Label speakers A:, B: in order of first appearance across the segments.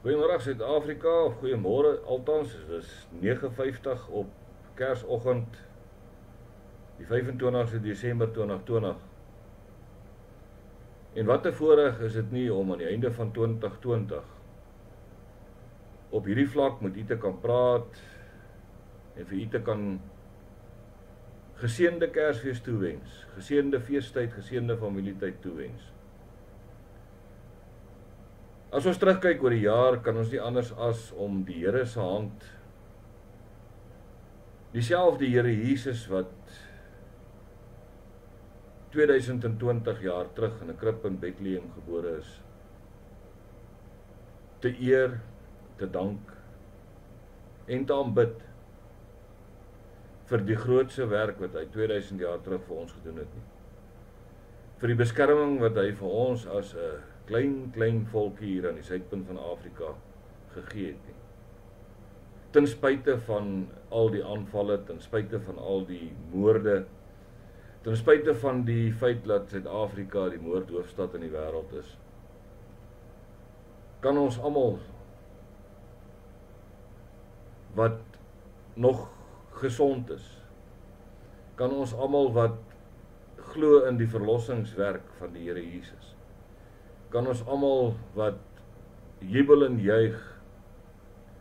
A: Goeiemôre Suid-Afrika goeiemôre althans, dit is 9:50 op Kersoggend die 25ste Desember 2020. En wat 'n voorreg is dit nie om aan die einde van 2020 op hierdie vlak met u te kan praat en vir u te kan geseënde Kersfees toewens, geseënde feestyd, geseënde familietyd toewens. As ons terugkyk oor die jaar, kan ons nie anders as om die Here se hand dieselfde Here Jesus wat 2020 jaar terug in 'n krib in Bethlehem gebore is te eer, te dank en te aanbid vir die grootse werk wat hy 2000 jaar terug vir ons gedoen het nie. Vir die beskerming wat hy vir ons as 'n klein klein volkie hier aan die suidpunt van Afrika gegee het nie. Ten spyte van al die aanvalle, ten spyte van al die moorde, ten spyte van die feit dat Suid-Afrika die moordhoofstad in die wêreld is, kan ons almal wat nog gesond is, kan ons almal wat glo in die verlossingswerk van die Here Jesus kan ons almal wat jubel en juig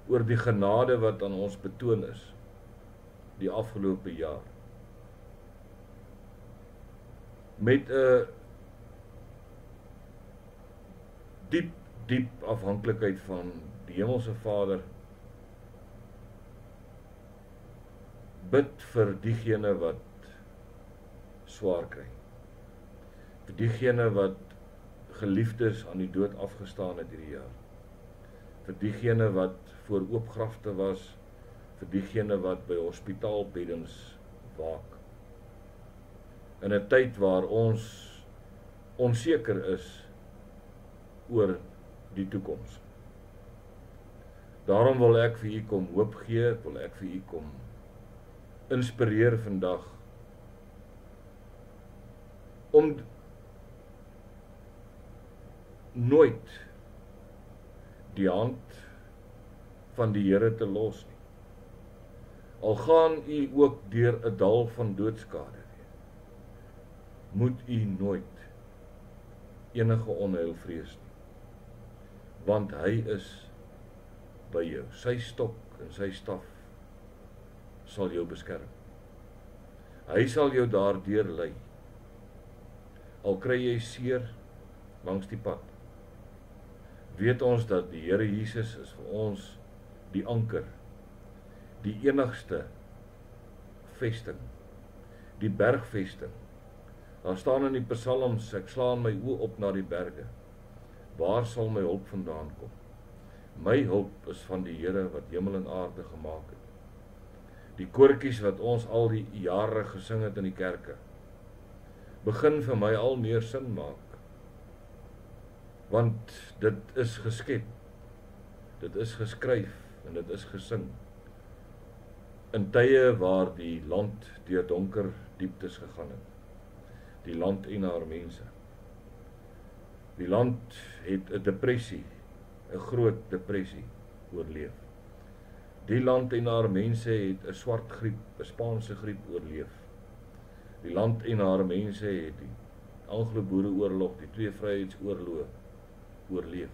A: oor die genade wat aan ons betoon is die afgelope jaar. Met 'n diep diep afhanklikheid van die hemelse Vader bid vir diegene wat swaar kry. Vir diegene wat geliefdes aan die dood afgestaan het hierdie jaar. Vir diegene wat voor oop grafte was, vir diegene wat by hospitaalbeddens waak. In 'n tyd waar ons onseker is oor die toekoms. Daarom wil ek vir u kom hoop gee, wil ek vir u kom inspireer vandag om nooit die hand van die Here te los nie. Al gaan u ook deur 'n dal van doodskade wees, moet u nooit enige onheil vrees nie. Want hy is by jou. Sy stok en sy staf sal jou beskerm. Hy sal jou daardeur lei. Al kry jy seer langs die pad weet ons dat die Here Jesus is vir ons die anker die enigste vesting die bergvesting. Daar staan in die psalms ek slaan my oë op na die berge. Waar sal my hulp vandaan kom? My hulp is van die Here wat hemel en aarde gemaak het. Die koortjies wat ons al die jare gesing het in die kerke begin vir my al meer sin maak want dit is geskep dit is geskryf en dit is gesing. In tye waar die land deur donker dieptes gegaan het die land en haar mense. Die land het 'n depressie 'n groot depressie oorleef. Die land en haar mense het 'n swart griep 'n Spaanse griep oorleef. Die land en haar mense het die Anglo-Boereoorlog die twee vryheidsoorloë oorleef.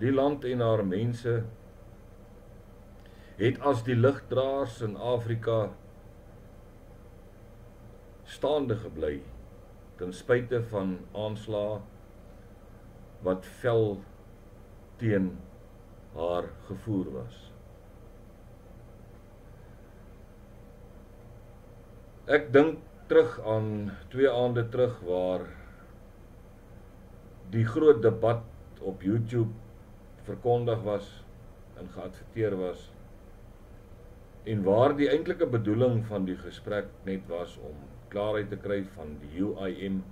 A: Die land en haar mense het as die ligdraers in Afrika staande gebly ten spyte van aanslae wat vel teen haar gevoer was. Ek dink terug aan twee aande terug waar die groot debat op YouTube verkondig was en geadverteer was en waar die eintlike bedoeling van die gesprek net was om klaarheid te kry van die UIM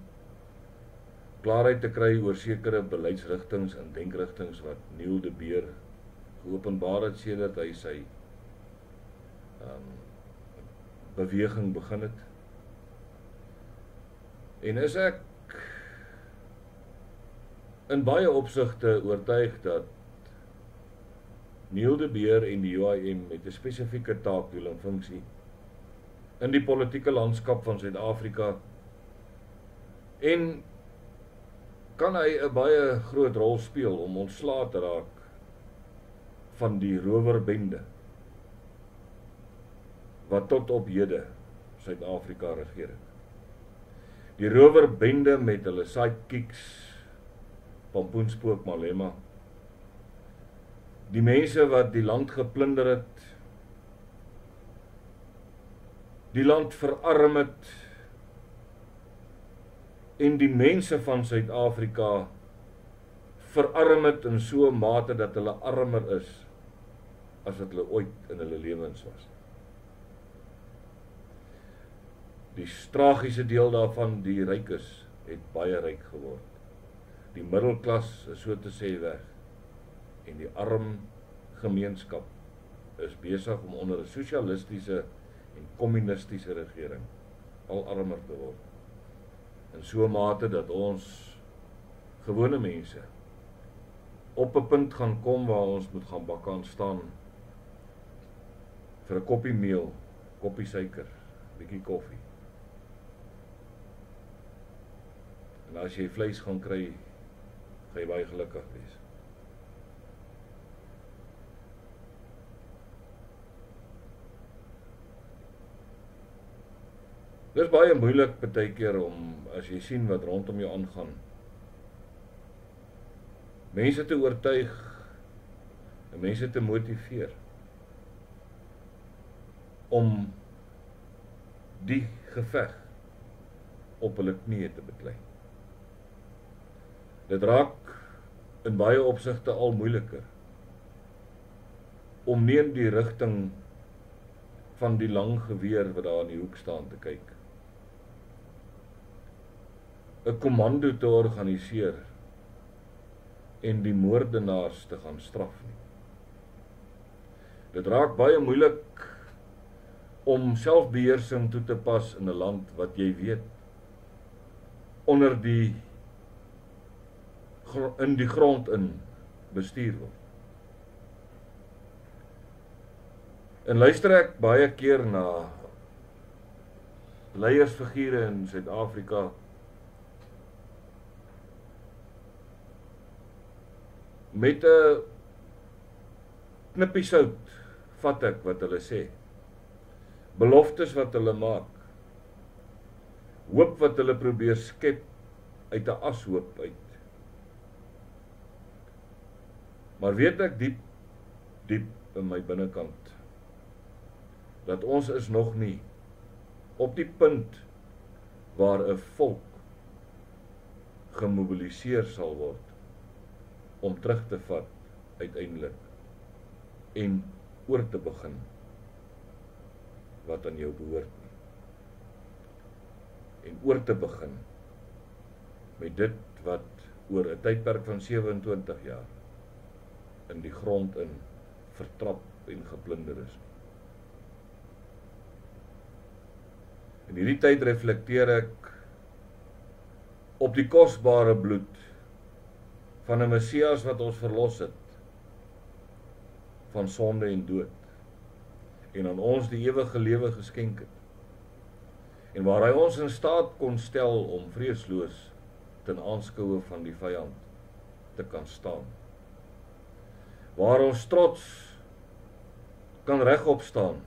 A: klaarheid te kry oor sekere beleidsrigtinge en denkrigtinge wat Neil de Beer geopenbaar het sedert hy sy ehm um, beweging begin het. En is ek in baie opsigte oortuig dat Neil de Beer en die UIM met 'n spesifieke taakdoel en funksie in die politieke landskap van Suid-Afrika en kan hy 'n baie groot rol speel om ontslae te raak van die rowerbende wat tot op hede Suid-Afrika regeer het. Die rowerbende met hulle sidekicks Pompoenspook Malema. Die mense wat die land geplunder het. Die land verarm het en die mense van Suid-Afrika verarm het in so 'n mate dat hulle armer is as wat hulle ooit in hulle lewens was. Die tragiese deel daarvan, die rykes het baie ryk geword. Die middelklas is so te sê weg en die arm gemeenskap is besig om onder 'n sosialistiese en kommunistiese regering al armer te word in so 'n mate dat ons gewone mense op 'n punt gaan kom waar ons moet gaan bak aan staan vir 'n koppie meel, koppie suiker, bietjie koffie. En as jy vleis gaan kry, gaan jy baie gelukkig wees. Dit is baie moeilik baie keer om as jy sien wat rondom jou aangaan. Mense te oortuig en mense te motiveer om die geveg op hulle knieë te beklei. Dit raak in baie opsigte al moeiliker om nie in die rigting van die lang geweer wat daar in die hoek staan te kyk 'n komando te organiseer en die moordenaars te gaan straf nie. Dit raak baie moeilik om selfbeheersing toe te pas in 'n land wat jy weet onder die in die grond in bestuur word. En luister ek baie keer na leiersfigure in Suid-Afrika met 'n knippie sout vat ek wat hulle sê. Beloftes wat hulle maak. Hoop wat hulle probeer skep uit 'n ashoop uit. Maar weet ek diep diep in my binnekant dat ons is nog nie op die punt waar 'n volk gemobiliseer sal word om terug te vat uiteindelik en oor te begin wat aan jou behoort nie. en oor te begin met dit wat oor 'n tydperk van 27 jaar in die grond in vertrap en geplunder is. In hierdie tyd reflekteer ek op die kosbare bloed van 'n Messias wat ons verlos het van sonde en dood en aan ons die ewige lewe geskenk het. En waar hy ons in staat kon stel om vreesloos ten aanskoue van die vyand te kan staan. Waar ons trots kan regop staan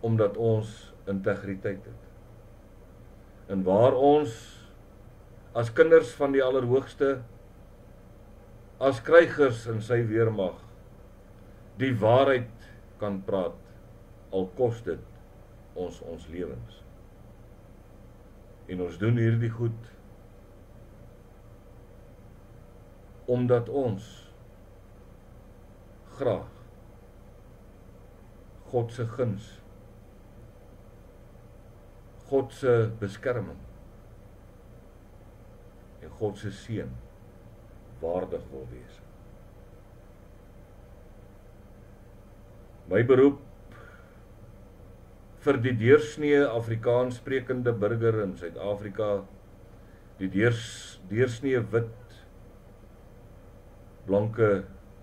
A: omdat ons integriteit het. En waar ons as kinders van die Allerhoogste as krygers in sy weermag die waarheid kan praat al kos dit ons ons lewens. En ons doen hierdie goed omdat ons graag God se guns God se beskerming en God se seën waardig wil wees. My beroep vir die deursnee Afrikaans sprekende burger in Suid-Afrika die deurs deursnee wit blanke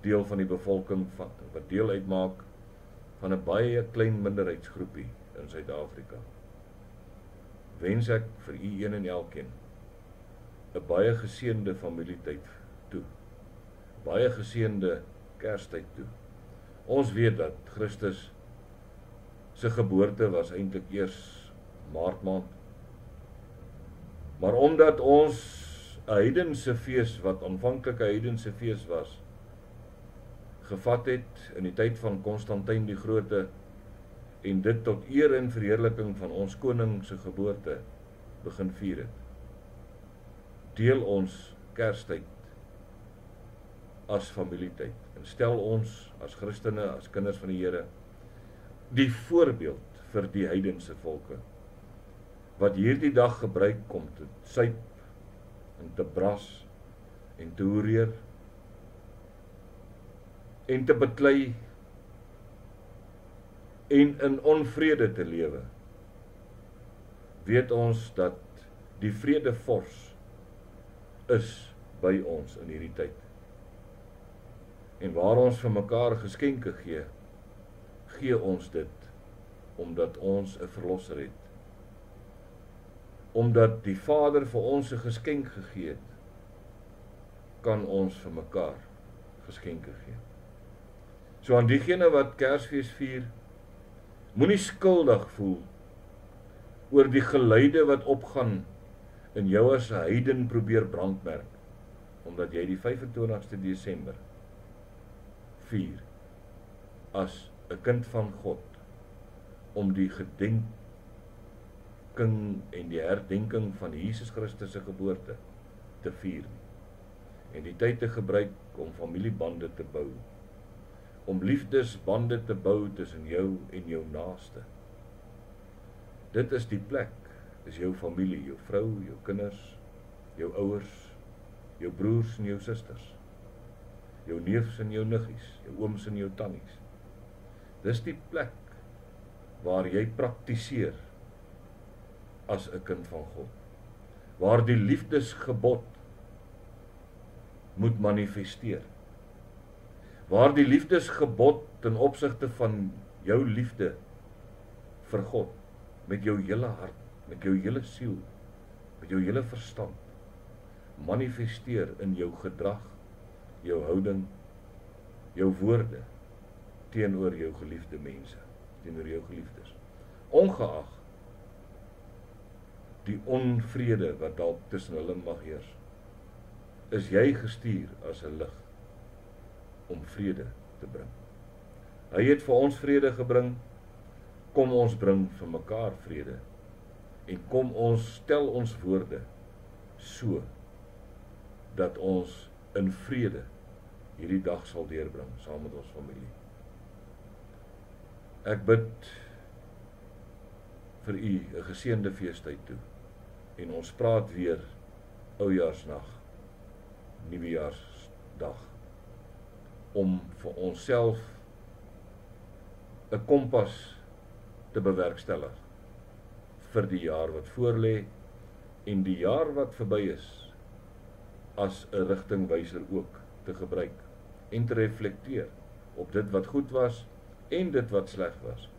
A: deel van die bevolking van wat deel uitmaak van 'n baie klein minderheidsgroepie in Suid-Afrika. Wens ek vir u een en elkeen 'n baie geseënde familietyd toe. Baie geseënde Kerstyd toe. Ons weet dat Christus se geboorte was eintlik eers Maart maand. Maar omdat ons 'n heidense fees wat aanvanklik 'n heidense fees was, gevat het in die tyd van Konstantin die Grote en dit tot eer en verheerliking van ons koning se geboorte begin vier het. Deel ons Kerstyd as familietyd en stel ons as Christene, as kinders van die Here die voorbeeld vir die heidense volke wat hierdie dag gebruik kom te suip en te bras en te hoereer en te beklei en in onvrede te lewe. Weet ons dat die vredevors is by ons in hierdie tyd. En waar ons vir mekaar geskenke gee gee ons dit omdat ons 'n verlosser het. Omdat die Vader vir ons 'n geskenk gegee het kan ons vir mekaar geskenke gee So aan diegene wat Kersfees vier, moenie skuldig voel oor die geluide wat opgaan in jou as 'n heiden probeer brandmerk omdat jy die 25ste Desember vier as 'n kind van God om die gedenking en die herdenking van Jesus Christus se geboorte te vier en die tyd te gebruik om familiebande te bou om liefdesbande te bou tussen jou en jou naaste. Dit is die plek, is jou familie, jou vrou, jou kinders, jou ouers, jou broers en jou susters. Jou neefs en jou niggies, jou ooms en jou tannies. Dis die plek waar jy praktiseer as 'n kind van God. Waar die liefdesgebod moet manifesteer waar die liefdesgebod ten opsigte van jou liefde vir God met jou hele hart, met jou hele siel, met jou hele verstand manifesteer in jou gedrag, jou houding, jou woorde teenoor jou geliefde mense, teenoor jou geliefdes. Ongeag die onvrede wat dalk tussen hulle mag heers, is jy gestuur as 'n lig om vrede te bring. Hy het vir ons vrede gebring. Kom ons bring vir mekaar vrede. En kom ons stel ons woorde so dat ons in vrede hierdie dag sal deurbring saam met ons familie. Ek bid vir u 'n geseënde feestyd toe. En ons praat weer oujaarsnag, nuwejaarsdag om vir onsself 'n kompas te bewerkstellig vir die jaar wat voorlê en die jaar wat verby is as 'n rigtingwyser ook te gebruik en te reflekteer op dit wat goed was en dit wat sleg was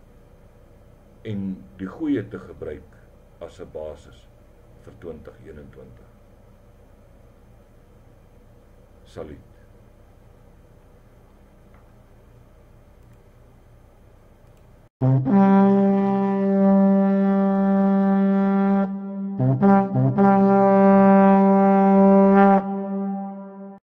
A: en die goeie te gebruik as 'n basis vir 2021 Salut
B: Mm-hmm.